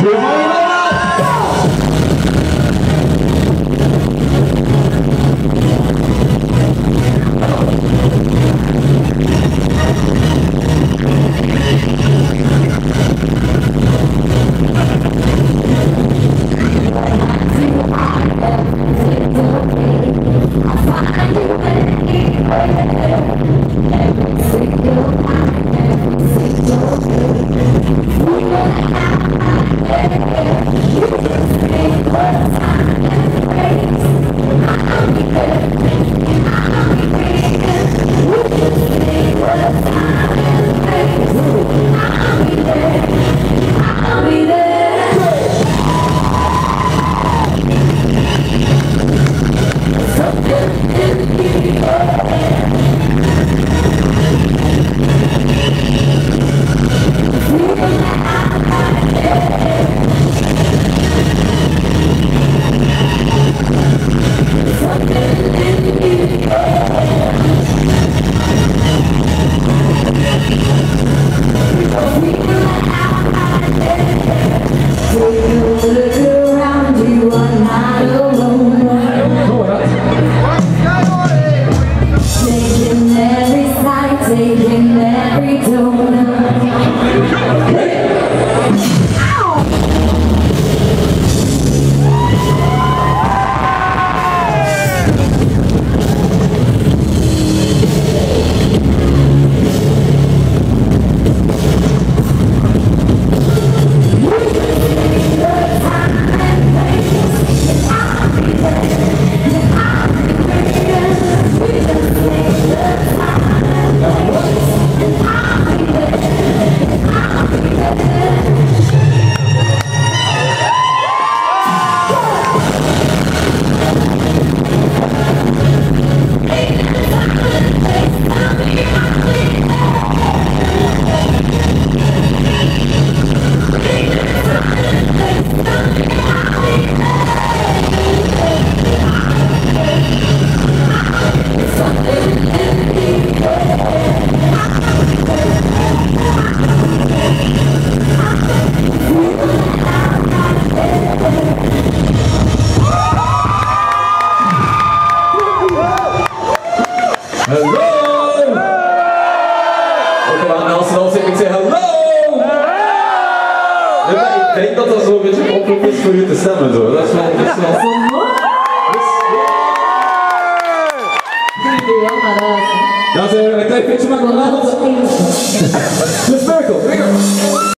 ¡Vamos! taking every donut. Ik denk dat dat zo'n beetje een oproep is voor je te stemmen. Zo. Dat is wel... Dat is wel... Ja, ze een klein beetje maar vanavond. De Smerkel.